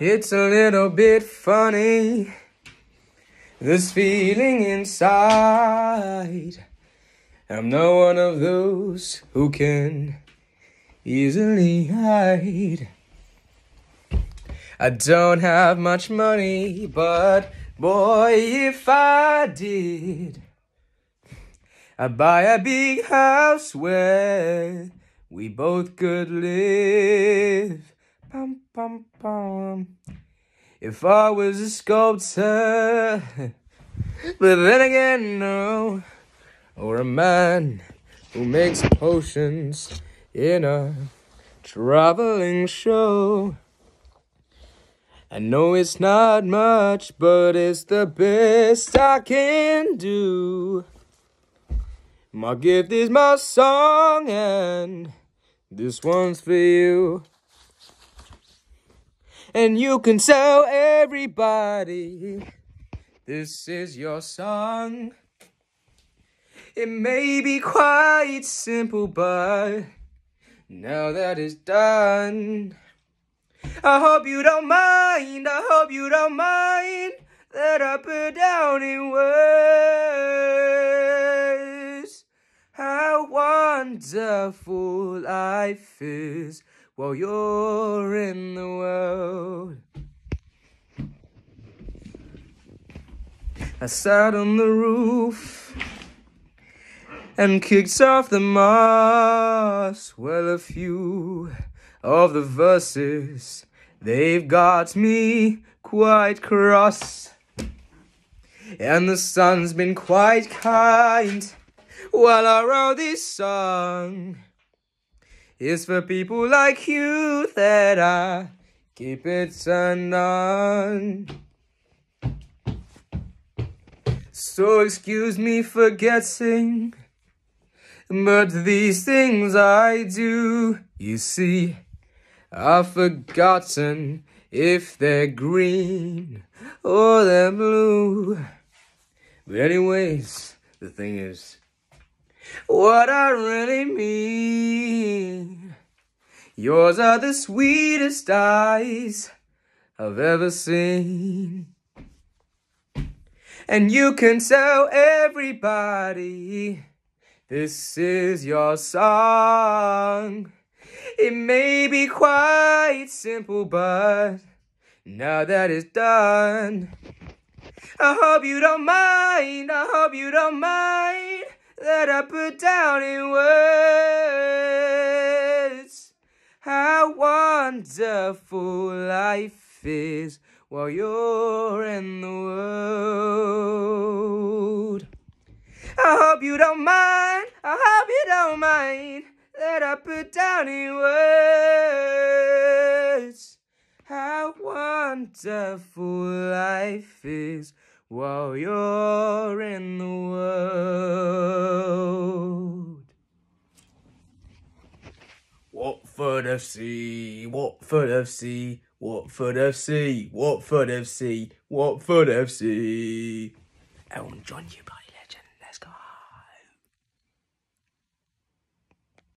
It's a little bit funny, this feeling inside. I'm not one of those who can easily hide. I don't have much money, but boy, if I did, I'd buy a big house where we both could live. If I was a sculptor, but then again, no, or a man who makes potions in a traveling show. I know it's not much, but it's the best I can do. My gift is my song, and this one's for you. And you can tell everybody this is your song. It may be quite simple, but now that it's done, I hope you don't mind. I hope you don't mind that I put down in words wonderful life is while you're in the world. I sat on the roof and kicked off the moss. Well, a few of the verses, they've got me quite cross. And the sun's been quite kind while I wrote this song. It's for people like you that I keep it turned on. So excuse me for getting, but these things I do, you see, I've forgotten if they're green or they're blue. But anyways, the thing is, what I really mean. Yours are the sweetest eyes I've ever seen. And you can tell everybody this is your song. It may be quite simple, but now that it's done, I hope you don't mind. I hope you don't mind that I put down in words how wonderful life is while you're in the world. I hope you don't mind, I hope you don't mind that I put down in words how wonderful life is while you're in the world. Watford FC, Watford FC, Watford FC, Watford FC, Watford FC. Elton John, you bloody